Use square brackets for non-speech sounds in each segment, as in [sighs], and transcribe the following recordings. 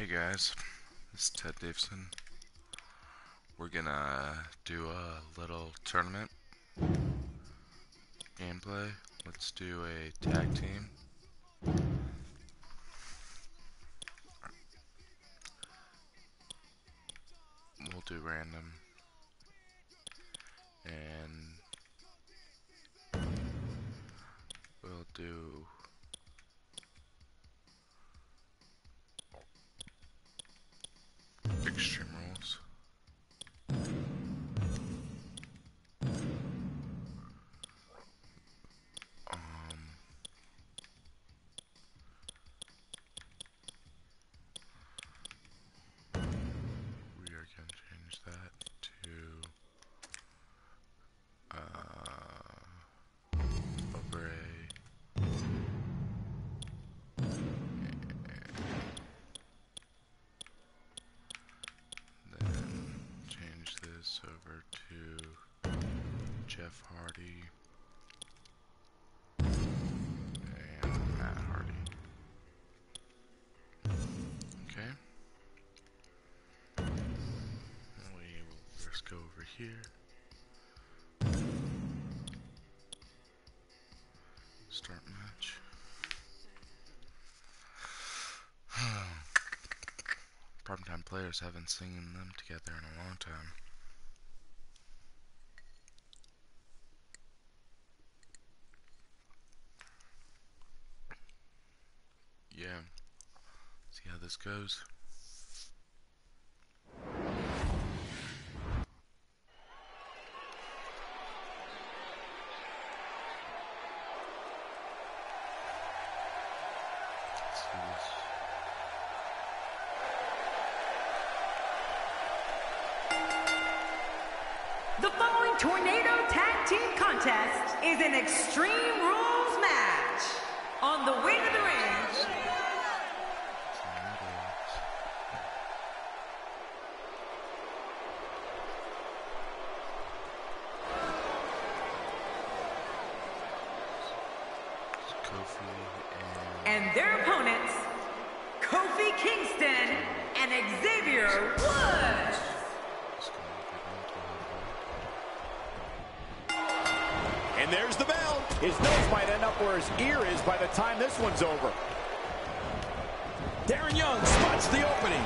Hey guys, this is Ted Davison. We're gonna do a little tournament gameplay. Let's do a tag team. We'll do random. And we'll do here. Start match. [sighs] Primetime players haven't seen them together in a long time. Yeah. See how this goes. Have on. And there's the bell. His nose might end up where his ear is by the time this one's over. Darren Young spots the opening.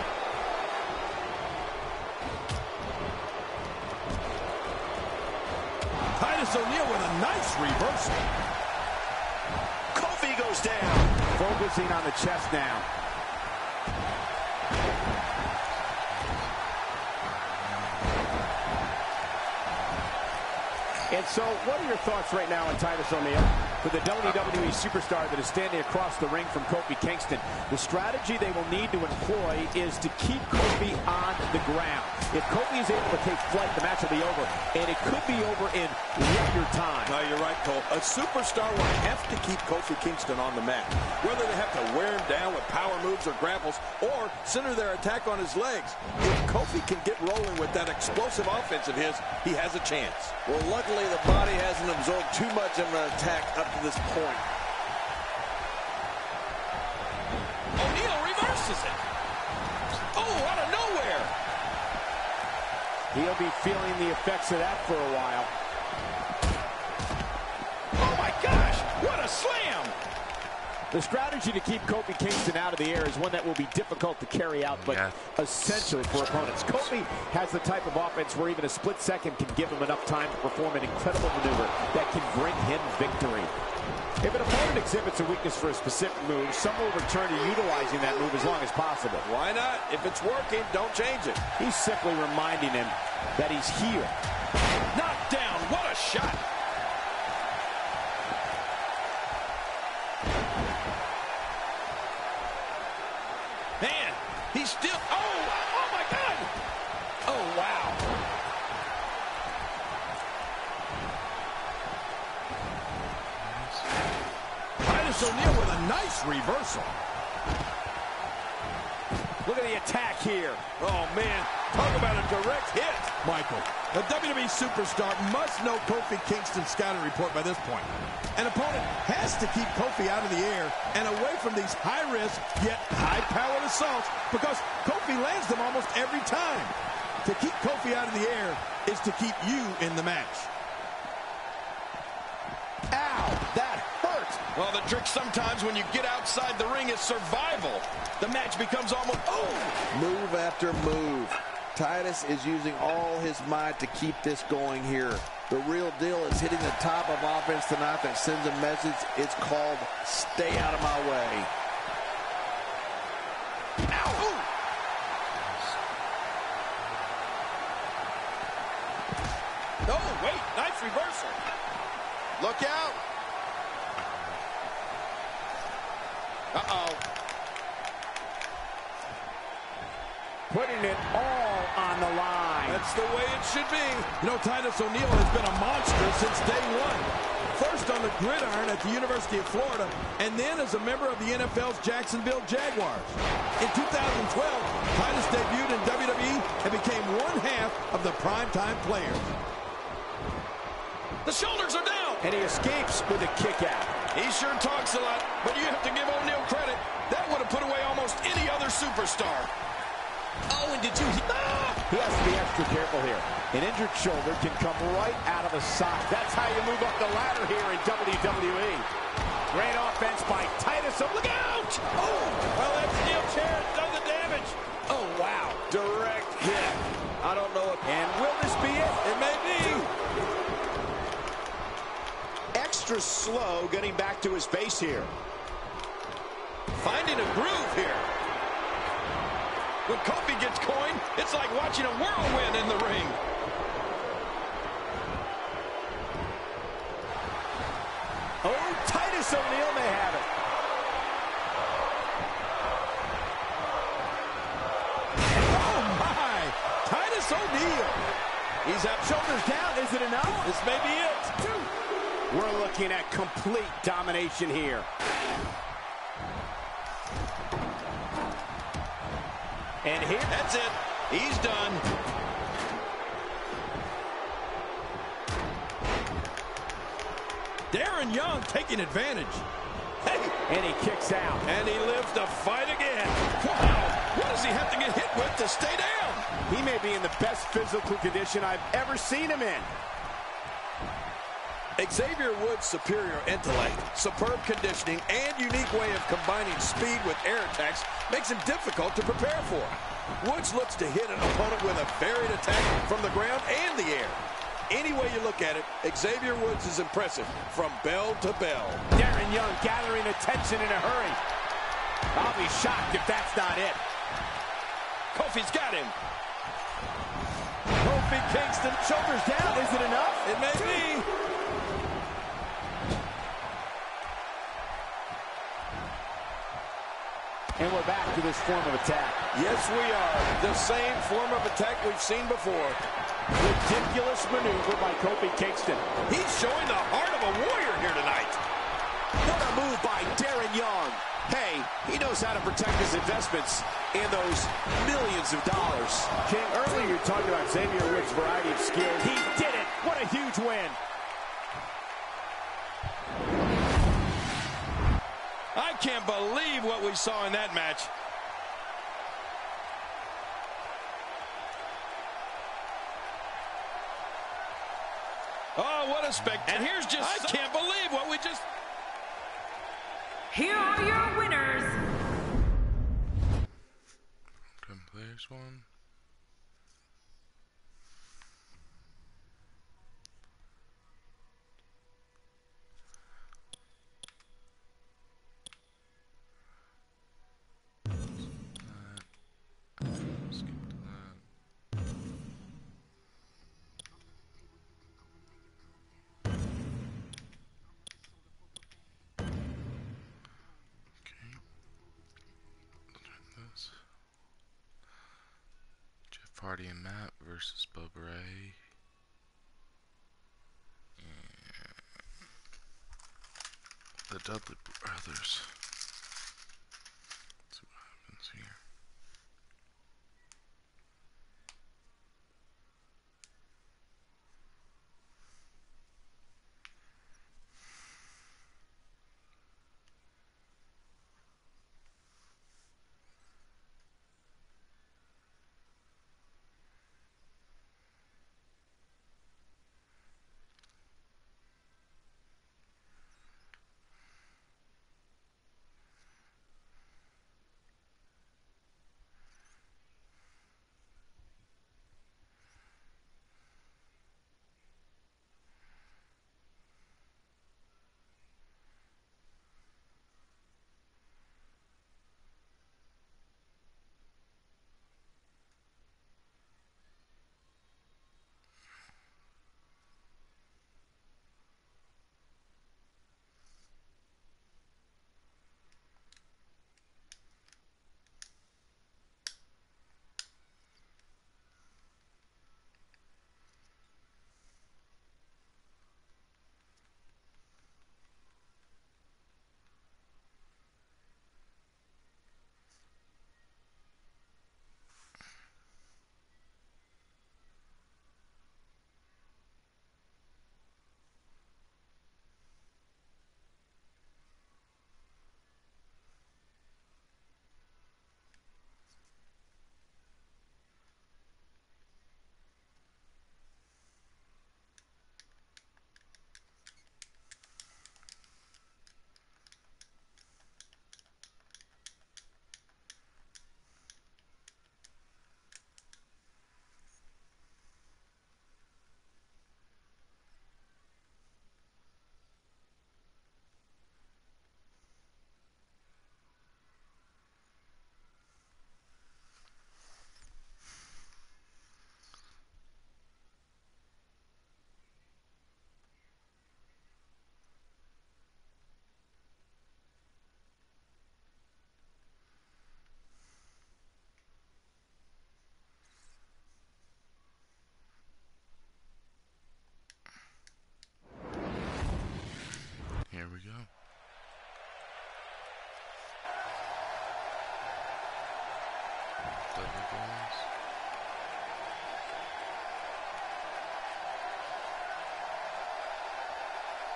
Titus O'Neil with a nice reversal. Kofi goes down. Focusing on the chest now. And so, what are your thoughts right now on Titus O'Neil? For the WWE superstar that is standing across the ring from Kofi Kingston, the strategy they will need to employ is to keep Kofi on the ground. If Kofi is able to take flight, the match will be over, and it could be over in record time. No, you're right, Cole. A superstar will have to keep Kofi Kingston on the mat. Whether they have to wear him down with power moves or grapples, or center their attack on his legs. If Kofi can get rolling with that explosive offense of his, he has a chance. Well, luckily the body hasn't absorbed too much of an attack up to this point. O'Neil reverses it. Oh, out of nowhere. He'll be feeling the effects of that for a while. Oh, my gosh. What a slam. The strategy to keep Kofi Kingston out of the air is one that will be difficult to carry out, but Yeah. essential for opponents. Kofi has the type of offense where even a split second can give him enough time to perform an incredible maneuver that can bring him victory. If an opponent exhibits a weakness for a specific move, some will return to utilizing that move as long as possible. Why not? If it's working, don't change it. He's simply reminding him that he's here. Knocked down. What a shot. Reversal. Look at the attack here. Oh, man. Talk about a direct hit. Michael, A WWE superstar must know Kofi Kingston's scouting report by this point. An opponent has to keep Kofi out of the air and away from these high-risk yet high-powered assaults because Kofi lands them almost every time. To keep Kofi out of the air is to keep you in the match. Ow, that hurt. Well, the trick sometimes when you get outside the ring is survival. The match becomes almost, oh! Move after move. Titus is using all his might to keep this going here. The real deal is hitting the top of offense tonight that sends a message. It's called stay out of my way. Ow! Oh, wait, nice reversal. Look out! Uh-oh. Putting it all on the line. That's the way it should be. You know, Titus O'Neil has been a monster since day one. First on the gridiron at the University of Florida, and then as a member of the NFL's Jacksonville Jaguars. In 2012, Titus debuted in WWE and became one half of the primetime players. The shoulders are down. And he escapes with a kick out. He sure talks a lot, but you have to give O'Neil credit. That would have put away almost any other superstar. Oh, and did you... Ah! He has to be extra careful here. An injured shoulder can come right out of the socket. That's how you move up the ladder here in WWE. Great offense by Titus. Oh, look out! Oh, well, that steel chair done the damage. Oh, wow. Direct hit. I don't know if... And will this be it? It may be. Extra slow getting back to his base here. Finding a groove here. When Gets coin, it's like watching a whirlwind in the ring. Oh, Titus O'Neil may have it. Oh, my. Titus O'Neil. He's up, shoulders down. Is it enough? This may be it. We're looking at complete domination here. And here, That's it. He's done. Darren Young taking advantage. Hey, and he kicks out. and he lives to fight again. Wow, what does he have to get hit with to stay down? He may be in the best physical condition I've ever seen him in. Xavier Woods' superior intellect, superb conditioning, and unique way of combining speed with air attacks makes him difficult to prepare for. Woods looks to hit an opponent with a varied attack from the ground and the air. Any way you look at it, Xavier Woods is impressive from bell to bell. Darren Young gathering attention in a hurry. I'll be shocked if that's not it. Kofi's got him. Kofi Kingston, shoulders down. Is it enough? It may be. And we're back to this form of attack. Yes, we are. The same form of attack we've seen before. Ridiculous maneuver by Kofi Kingston. He's showing the heart of a warrior here tonight. What a move by Darren Young. Hey, he knows how to protect his investments and those millions of dollars. King, earlier you talked about Xavier Woods' variety of skills. He did it. What a huge win. I can't believe what we saw in that match. Oh, what a spectacle. And here's just... I can't believe what we just... Here are your winners. Ten players one. Hardy and Matt versus Bubba Ray. The Dudley Brothers.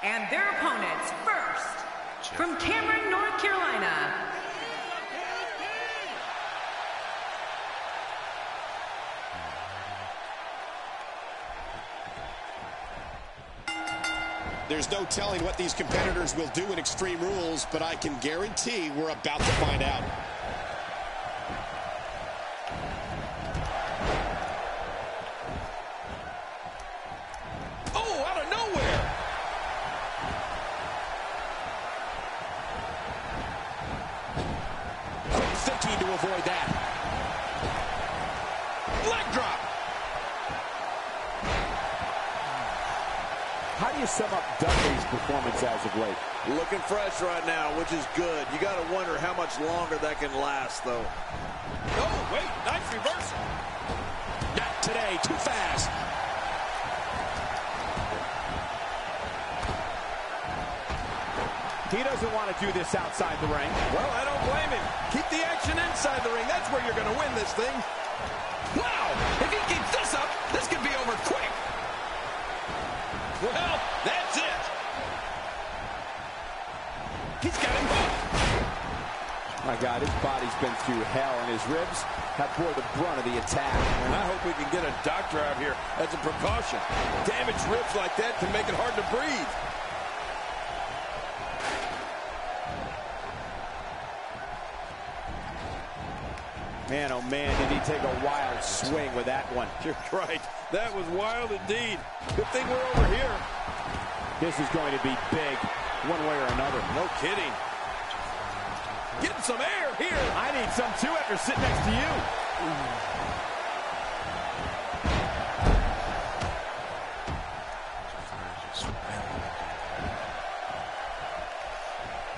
And their opponents first, Jeff. from Cameron, North Carolina, There's no telling what these competitors will do in Extreme Rules, but I can guarantee we're about to find out. Sum up Dudley's performance as of late? Looking fresh right now, which is good. You got to wonder how much longer that can last, though. Oh, wait, nice reversal. Not today, too fast. He doesn't want to do this outside the ring. Well, I don't blame him. Keep the action inside the ring. That's where you're going to win this thing. Wow! If he keeps this up, this could be over quick. Well, My God, his body's been through hell, and his ribs have bore the brunt of the attack. And I hope we can get a doctor out here as a precaution. Damaged ribs like that can make it hard to breathe. Man, oh man, did he take a wild swing with that one. [laughs] You're right. That was wild indeed. Good thing we're over here. This is going to be big, one way or another. No kidding. Getting some air here. I need some too after sitting next to you.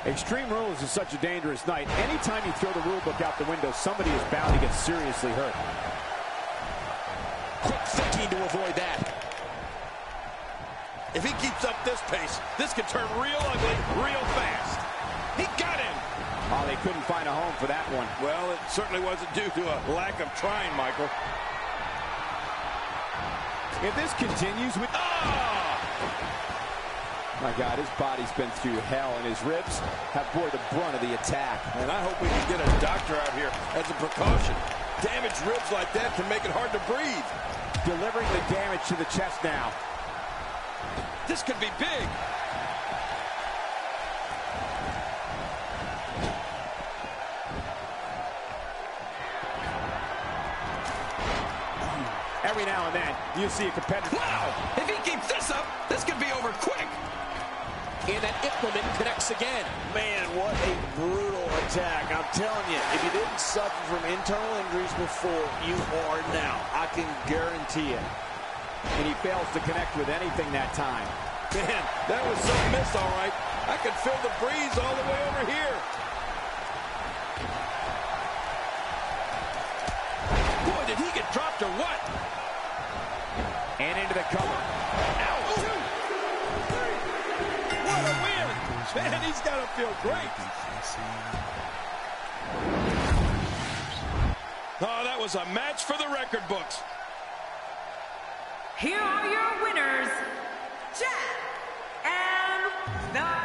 Extreme Rules is such a dangerous night. Anytime you throw the rule book out the window, somebody is bound to get seriously hurt. Quick thinking to avoid that. If he keeps up this pace, this could turn real ugly real fast. He got him. Oh, they couldn't find a home for that one. Well, it certainly wasn't due to a lack of trying, Michael. If this continues with... Ah! My God, his body's been through hell, and his ribs have bore the brunt of the attack. And I hope we can get a doctor out here as a precaution. Damaged ribs like that can make it hard to breathe. Delivering the damage to the chest now. This could be big. Every now and then, you see a competitor... Wow! If he keeps this up, this could be over quick. And that implement connects again. Man, what a brutal attack. I'm telling you, if you didn't suffer from internal injuries before, you are now. I can guarantee it. And he fails to connect with anything that time. Man, that was some miss, all right. I could feel the breeze all the way over here. Boy, did he get dropped or what? And into the cover. Ouch! What a win! Man, he's got to feel great. Oh, that was a match for the record books. here are your winners, Jack and the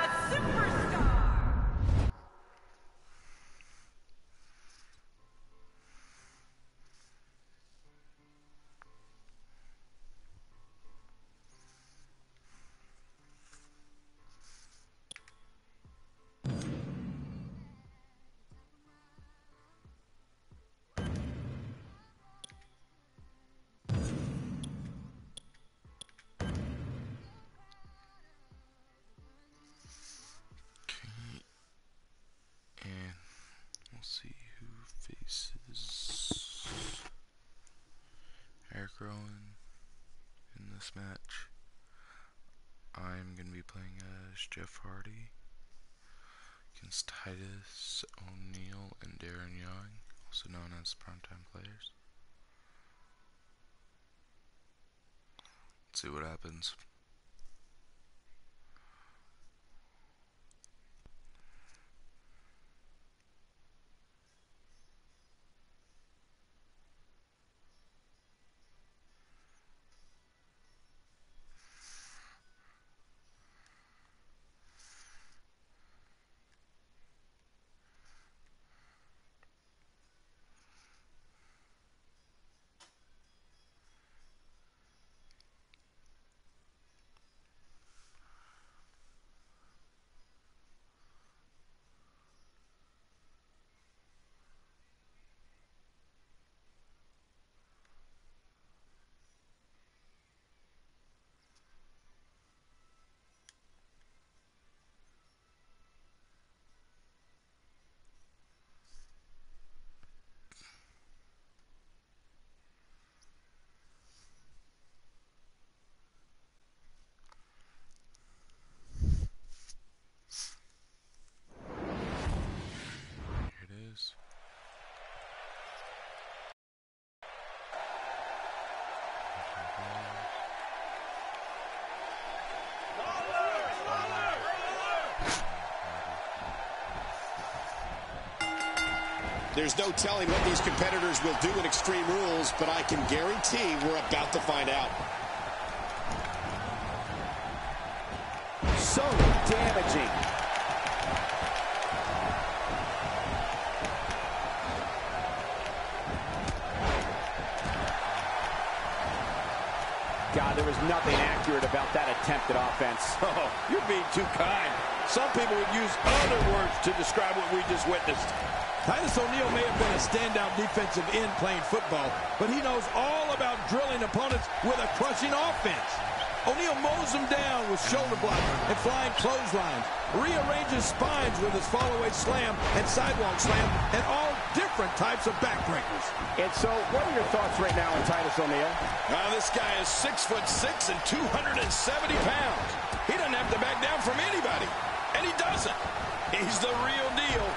playing as Jeff Hardy against Titus O'Neil and Darren Young, also known as Primetime Players. Let's see what happens. There's no telling what these competitors will do in Extreme Rules, but I can guarantee we're about to find out. So damaging. God, there was nothing accurate about that attempted offense. [laughs] Oh, you're being too kind. Some people would use other words to describe what we just witnessed. Titus O'Neil may have been a standout defensive end playing football, but he knows all about drilling opponents with a crushing offense. O'Neil mows them down with shoulder blocks and flying clotheslines, rearranges spines with his fall-away slam and sidewalk slam, and all different types of backbreakers. And so, what are your thoughts right now on Titus O'Neil? Now, this guy is six foot six and 270 pounds. He doesn't have to back down from anybody, and he doesn't. He's the real deal.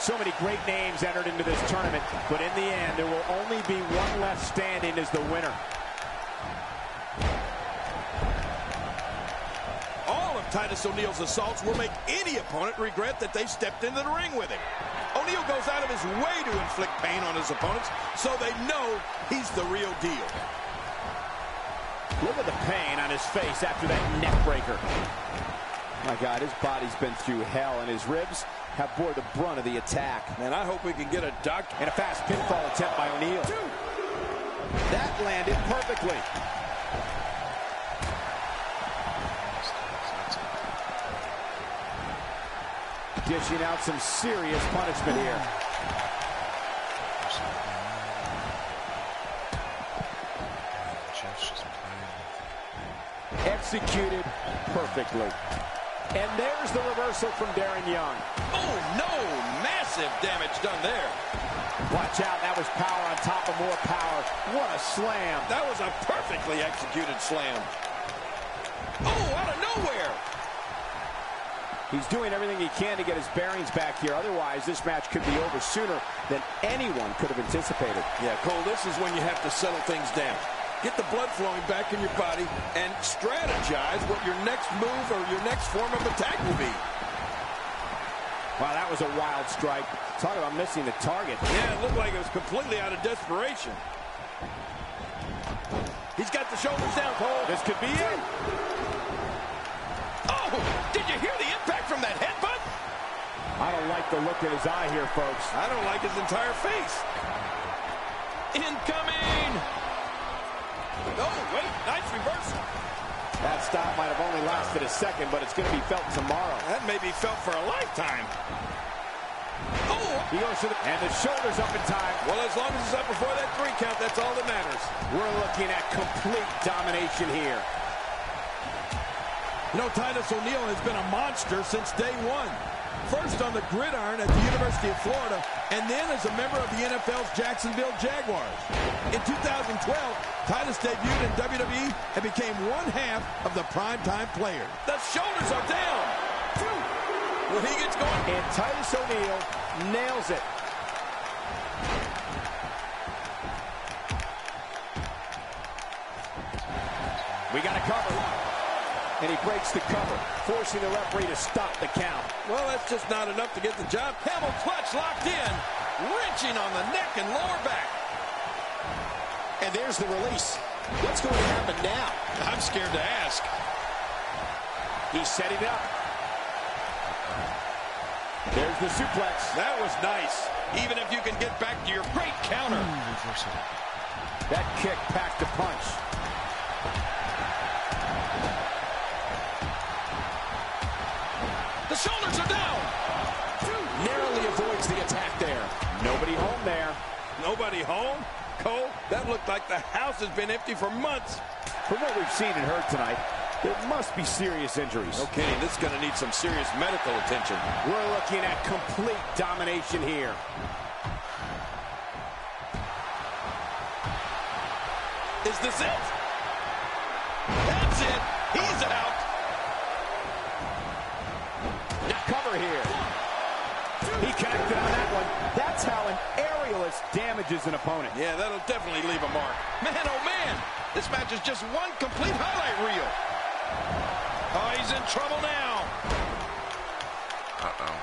So many great names entered into this tournament, but in the end, there will only be one left standing as the winner. All of Titus O'Neil's assaults will make any opponent regret that they stepped into the ring with him. O'Neil goes out of his way to inflict pain on his opponents so they know he's the real deal. Look at the pain on his face after that neck breaker. My God, his body's been through hell, and his ribs have bore the brunt of the attack. Man, I hope we can get a duck And a fast pinfall attempt by O'Neil. That landed perfectly. Dishing out some serious punishment here. Jeff's just playing with Executed perfectly. And there's the reversal from Darren Young. Oh, no! Massive damage done there. Watch out, that was power on top of more power. What a slam. That was a perfectly executed slam. Oh, out of nowhere! He's doing everything he can to get his bearings back here. Otherwise, this match could be over sooner than anyone could have anticipated. Yeah, Cole, this is when you have to settle things down. Get the blood flowing back in your body and strategize what your next move or your next form of attack will be. Wow, that was a wild strike. Talk about missing the target. Yeah, it looked like it was completely out of desperation. He's got the shoulders down, Cole. This could be it. Oh, did you hear the impact from that headbutt? I don't like the look in his eye here, folks. I don't like his entire face. Incoming! Oh, wait, nice reversal. That stop might have only lasted a second, but it's going to be felt tomorrow. That may be felt for a lifetime. Oh, He goes to the, and the shoulders up in time. well, as long as it's up before that three count, that's all that matters. We're looking at complete domination here. You know, Titus O'Neil has been a monster since day one. First on the gridiron at the University of Florida, and then as a member of the NFL's Jacksonville Jaguars. In 2012, Titus debuted in WWE and became one half of the primetime players. The shoulders are down. Well, he gets going. And Titus O'Neil nails it. We got a cover. And he breaks the cover, forcing the referee to stop the count. Well, that's just not enough to get the job. Camel clutch locked in, wrenching on the neck and lower back. And there's the release. What's going to happen now? I'm scared to ask. He's setting up. There's the suplex. That was nice. Even if you can get back to your great counter. That kick packed a punch. Nobody home there. Nobody home? Cole, that looked like the house has been empty for months. From what we've seen and heard tonight, there must be serious injuries. Okay, this is going to need some serious medical attention. We're looking at complete domination here. Is this it? That's it. He's out. Cover here. He connected on that one. That's how an aerialist damages an opponent. Yeah, that'll definitely leave a mark. Man, oh man, this match is just one complete highlight reel. Oh, he's in trouble now. Uh-oh.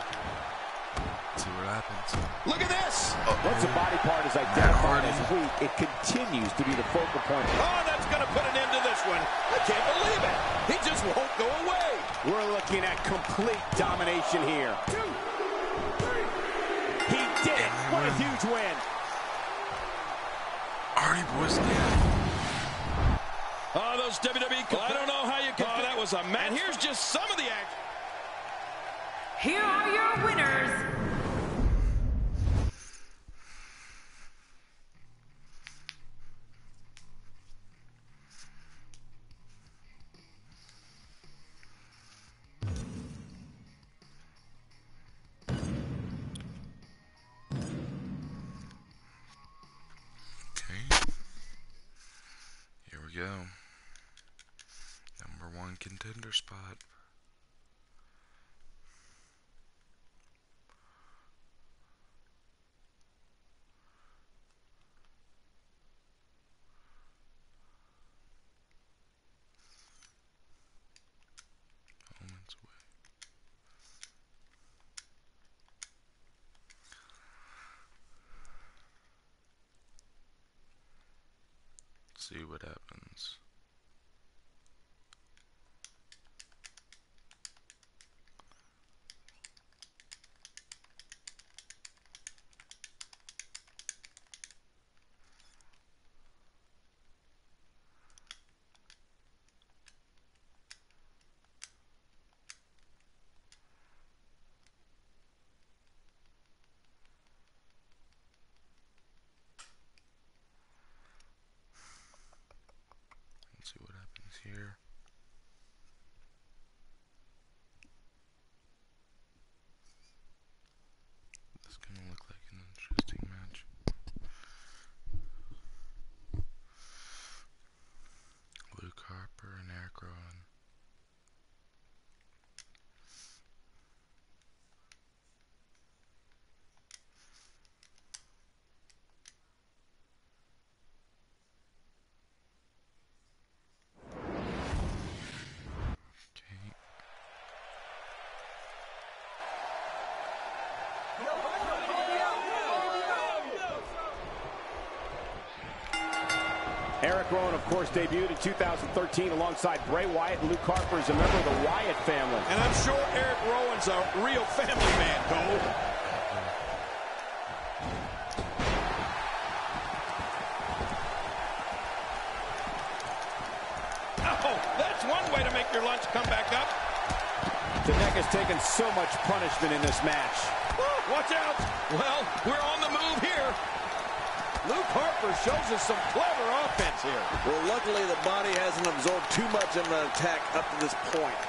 See what happens. Look at this. Once a body part is identified as weak, it continues to be the focal point. Oh, that's going to put an end to this one. I can't believe it. He just won't go away. We're looking at complete domination here. He did it. What a huge win. Hardy Boys down. Oh, those WWE. Well, I don't know how you can. Oh, that was a match. And here's just some of the action. Here are your winners. Go. Number one contender spot. Moments away. See what happens. Let's see what happens here. This is gonna look like an interesting match. Luke Harper and Eric Rowan. Okay. Eric Rowan, of course, debuted in 2013 alongside Bray Wyatt and Luke Harper as a member of the Wyatt family. And I'm sure Eric Rowan's a real family man, Cole. Oh, that's one way to make your lunch come back up. The neck has taken so much punishment in this match. Woo, Watch out. Well, we're on the move here. Luke Harper shows us some clever offense here. Well, luckily the body hasn't absorbed too much of an attack up to this point.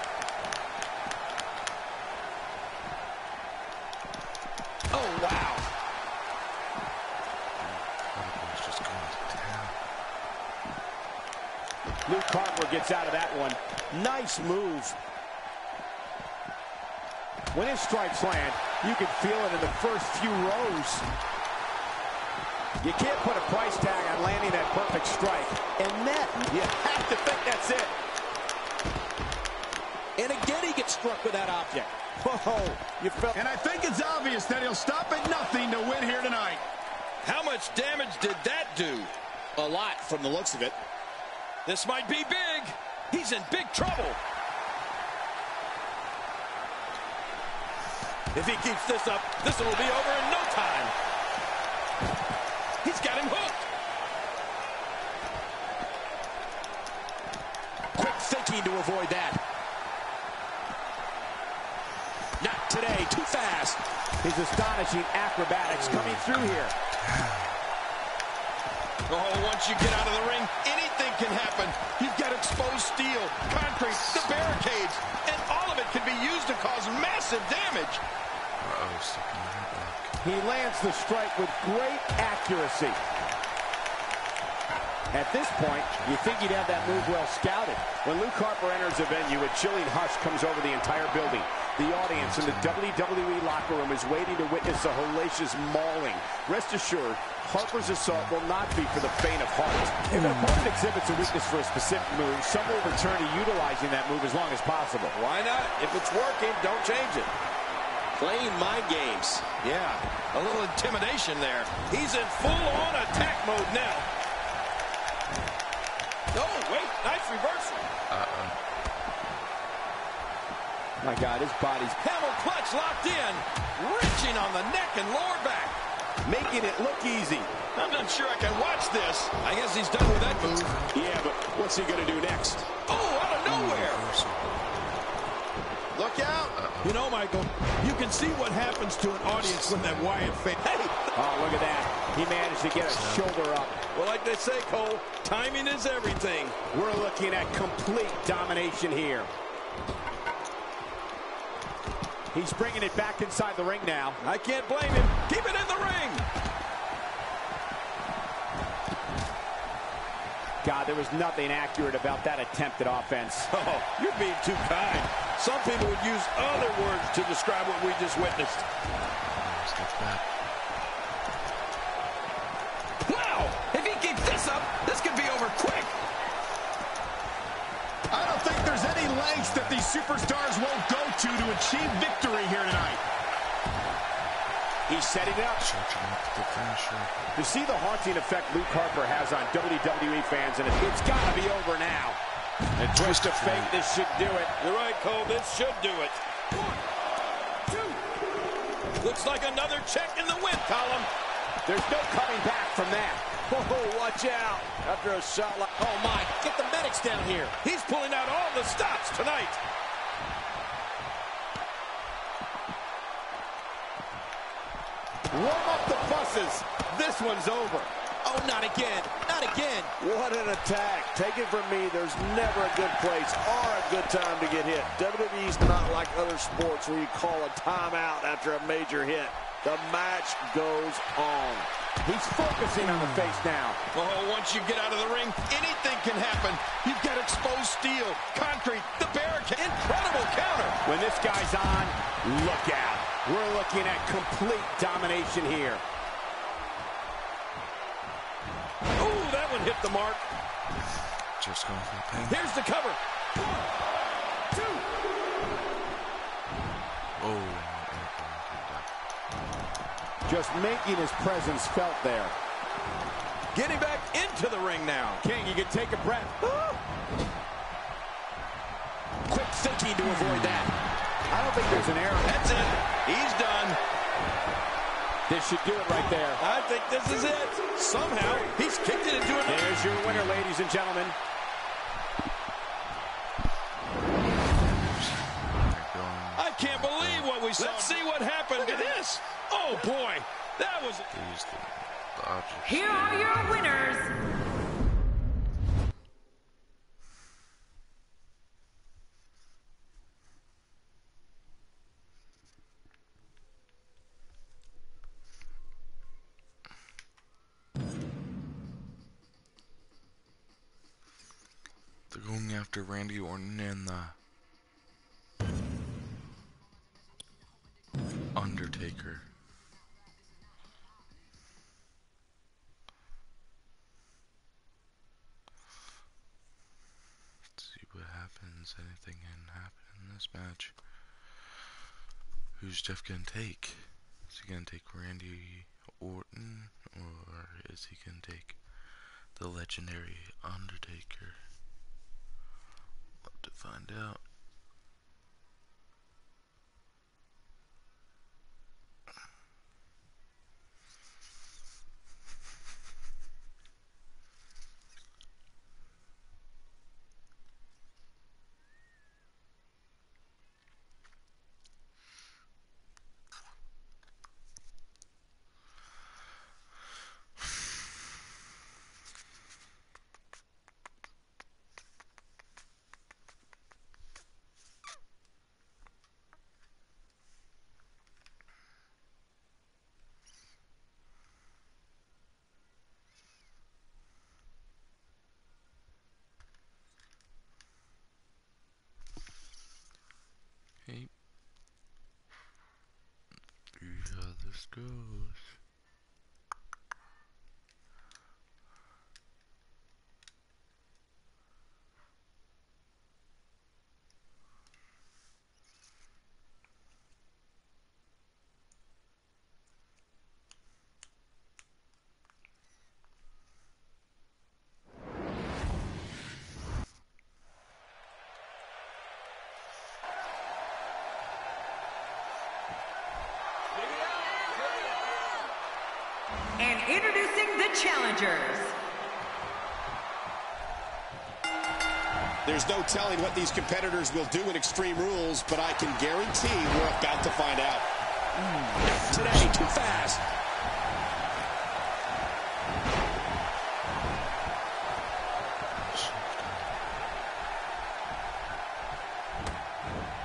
Oh, wow. Just going to town. Luke Harper gets out of that one. Nice move. When his strikes land, you can feel it in the first few rows. You can't put a price tag on landing that perfect strike. And net, you have to think that's it. And again, he gets struck with that object. Whoa, you felt... And I think it's obvious that he'll stop at nothing to win here tonight. How much damage did that do? A lot from the looks of it. This might be big. He's in big trouble. If he keeps this up, this will be over in no time. He's got him hooked. Quick thinking to avoid that. Not today, too fast. His astonishing acrobatics coming through here. Oh, once you get out of the ring, anything can happen. You've got exposed steel, concrete, the barricades, and all of it can be used to cause massive damage. Uh-oh, sticking in her back. He lands the strike with great accuracy. At this point, you think he'd have that move well scouted. When Luke Harper enters the venue, a chilling hush comes over the entire building. The audience in the WWE locker room is waiting to witness a hellacious mauling. Rest assured, Harper's assault will not be for the faint of heart. If an opponent exhibits a weakness for a specific move, some will return to utilizing that move as long as possible. Why not? If it's working, don't change it. Playing mind games. Yeah, a little intimidation there. He's in full-on attack mode now. Oh, wait, nice reversal. Uh-oh. My God, his body's Camel clutch locked in, wrenching on the neck and lower back. making it look easy. I'm not sure I can watch this. I guess he's done with that move. Yeah, but what's he going to do next? Oh, out of nowhere. Look out. You know, Michael, you can see what happens to an audience when that Wyatt face. Hey, Oh, look at that. He managed to get a shoulder up. well, like they say, Cole, timing is everything. We're looking at complete domination here. He's bringing it back inside the ring now. I can't blame him. Keep it in the ring. God, there was nothing accurate about that attempted offense. [laughs] Oh, you're being too kind. Some people would use other words to describe what we just witnessed. Step back. Lengths that these superstars won't go to to achieve victory here tonight. He's setting it up. Charging up the finisher. You see the haunting effect Luke Harper has on WWE fans, and it's got to be over now. And twist of fate, this should do it. You're right, Cole. This should do it. Looks like another check in the win column. There's no coming back from that. Oh, watch out. After a shot like... Oh, my. Get the medics down here. He's pulling out all the stops tonight. Warm up the buses. This one's over. Oh, not again. Not again. What an attack. Take it from me, there's never a good place or a good time to get hit. WWE's not like other sports where you call a timeout after a major hit. The match goes on. He's focusing on the face now. Oh, once you get out of the ring, anything can happen. You've got exposed steel, concrete, the barricade. Incredible counter. When this guy's on, look out. We're looking at complete domination here. Ooh, that one hit the mark. Just going for the pin. Here's the cover. Oh. Just making his presence felt there. Getting back into the ring now. King, you can take a breath. [gasps] Quick thinking to avoid that. I don't think there's an error. That's it. He's done. This should do it right there. I think this is it. Somehow, he's kicked it into another. There's your winner, ladies and gentlemen. We saw. Let's see what happened to this. Oh, boy. That was... They used the, the. Here are your winners. They're going after Randy Orton and the Undertaker. Let's see what happens. Anything can happen in this match. Who's Jeff gonna take? Is he gonna take Randy Orton or is he gonna take the legendary Undertaker? We'll to find out. Ghost, ghost. And introducing the challengers. There's no telling what these competitors will do in Extreme Rules, but I can guarantee we're about to find out. Not today, too fast.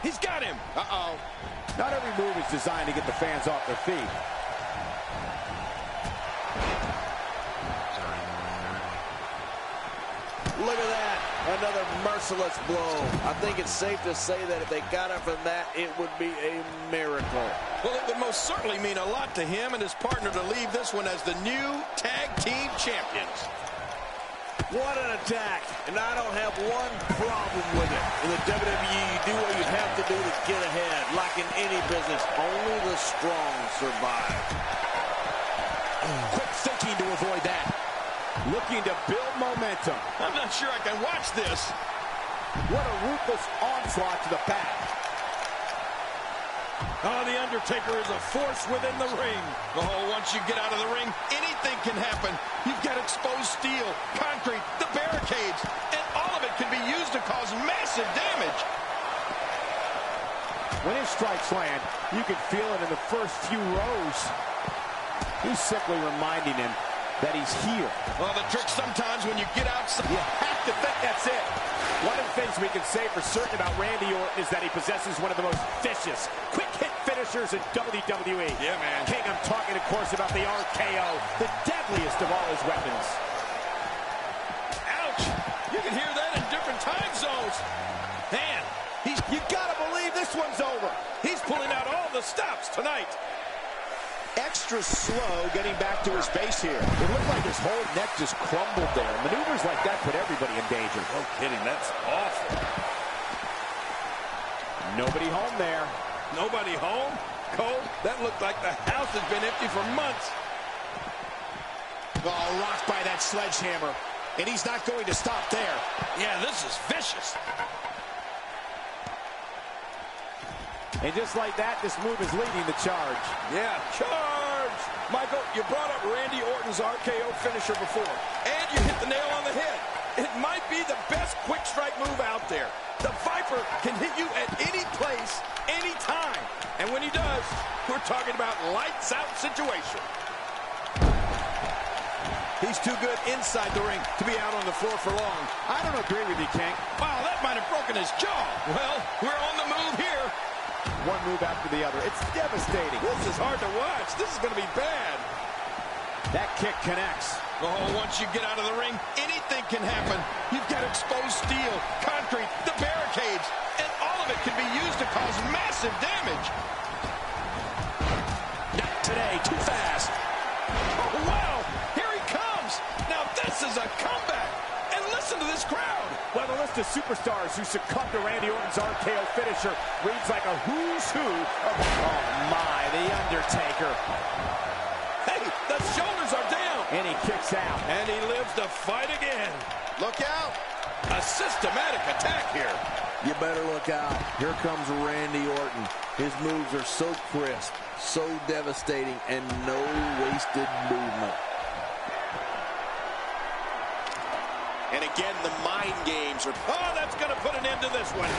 He's got him. Uh-oh. Not every move is designed to get the fans off their feet. He's already in the ring already. Look at that. Another merciless blow. I think it's safe to say that if they got him from that, it would be a miracle. Well, it would most certainly mean a lot to him and his partner to leave this one as the new tag team champions. What an attack. And I don't have one problem with it. In the WWE, you do what you have to do to get ahead. Like in any business, only the strong survive. Quick thinking to avoid that. Looking to build momentum. I'm not sure I can watch this. What a ruthless onslaught to the back. Oh, The Undertaker is a force within the ring. Oh, once you get out of the ring, anything can happen. You've got exposed steel, concrete, the barricades, and all of it can be used to cause massive damage. When his strikes land, you can feel it in the first few rows. He's simply reminding him that he's here. Well, the trick sometimes when you get outside. You have to think that's it. One of the things we can say for certain about Randy Orton is that he possesses one of the most vicious, quick-hit finishers in WWE. Yeah, man. King, I'm talking, of course, about the RKO, the deadliest of all his weapons. Ouch! You can hear that in different time zones. Man, he's You gotta believe this one's over. he's pulling out all the stops tonight. Extra slow getting back to his base here. It looked like his whole neck just crumbled there. Maneuvers like that put everybody in danger. No kidding, that's awful. Nobody home there. Nobody home? Cole, that looked like the house has been empty for months. Oh, rocked by that sledgehammer. And he's not going to stop there. Yeah, this is vicious. And just like that, this move is leading the charge. Yeah, charge! Michael, you brought up Randy Orton's RKO finisher before, and you hit the nail on the head. It might be the best quick strike move out there. The Viper can hit you at any place, any time. And when he does, we're talking about lights out situation. He's too good inside the ring to be out on the floor for long. I don't agree with you, King. Wow, that might have broken his jaw. Well, we're on the move here. One move after the other. It's devastating. This is hard to watch. This is going to be bad. That kick connects. Oh, once you get out of the ring, anything can happen. You've got exposed steel, concrete, the barricades, and all of it can be used to cause massive damage. Not today. Too fast. Oh, wow! Here he comes! Now this is a comeback! And listen to this crowd! Well, the list of superstars who succumbed to Randy Orton's RKO finisher reads like a who's who of... Oh, my. The Undertaker. Hey, the shoulders are down! And he kicks out. And he lives to fight again. Look out! A systematic attack here. You better look out. Here comes Randy Orton. His moves are so crisp, so devastating, and no wasted movement. Again, the mind games are... Oh, that's going to put an end to this one.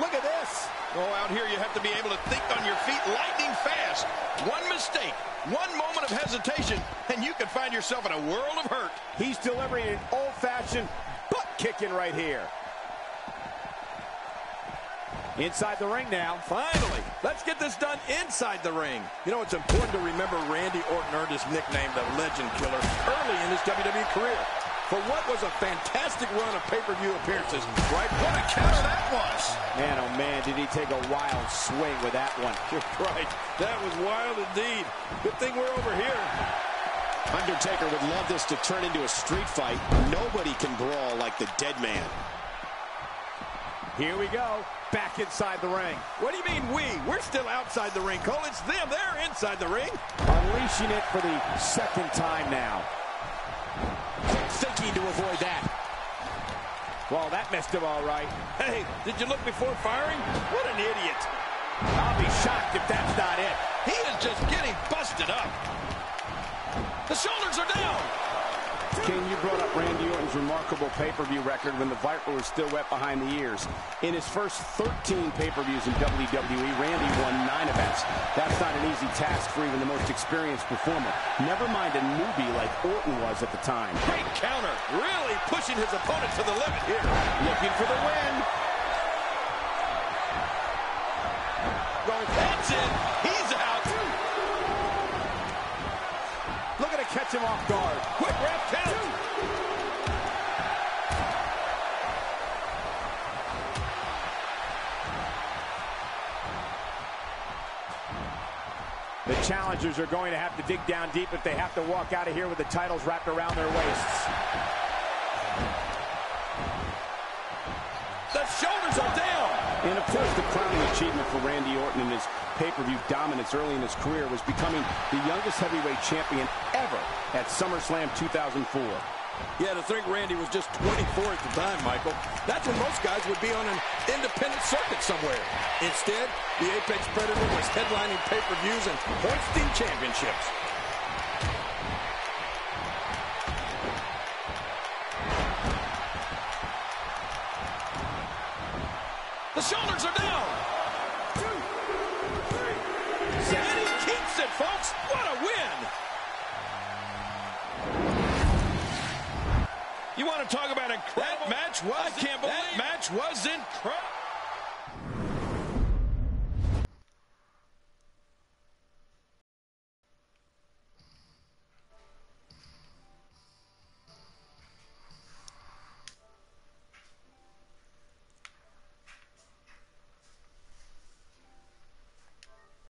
Look at this. Oh, out here you have to be able to think on your feet lightning fast. One mistake, one moment of hesitation, and you can find yourself in a world of hurt. He's delivering an old-fashioned butt kicking right here. Inside the ring now. Finally, let's get this done inside the ring. You know, it's important to remember Randy Orton earned his nickname, the Legend Killer, early in his WWE career. for what was a fantastic run of pay-per-view appearances. Right? What a counter that was. Man, oh man, did he take a wild swing with that one. [laughs] You're right. That was wild indeed. Good thing we're over here. Undertaker would love this to turn into a street fight. Nobody can brawl like the dead man. Here we go. Back inside the ring. What do you mean we? We're still outside the ring, Cole. It's them. They're inside the ring. Unleashing it for the second time now. Thinking to avoid that. Well, that missed him all right. Hey, did you look before firing? What an idiot. I'll be shocked if that's not it. He is just getting busted up. The shoulders are down. King, you brought up Randy Orton's remarkable pay-per-view record when the Viper was still wet behind the ears. In his first 13 pay-per-views in WWE, Randy won nine events. That's not an easy task for even the most experienced performer. Never mind a newbie like Orton was at the time. Great counter. Really pushing his opponent to the limit here. Looking for the win. That's it. He's out. Looking to catch him off guard. The challengers are going to have to dig down deep if they have to walk out of here with the titles wrapped around their waists. The shoulders are down. And of course, the crowning achievement for Randy Orton in his pay-per-view dominance early in his career was becoming the youngest heavyweight champion ever at SummerSlam 2004. Yeah, to think Randy was just 24 at the time, Michael. That's when most guys would be on an independent circuit somewhere. Instead, the Apex Predator was headlining pay-per-views and hoisting championships.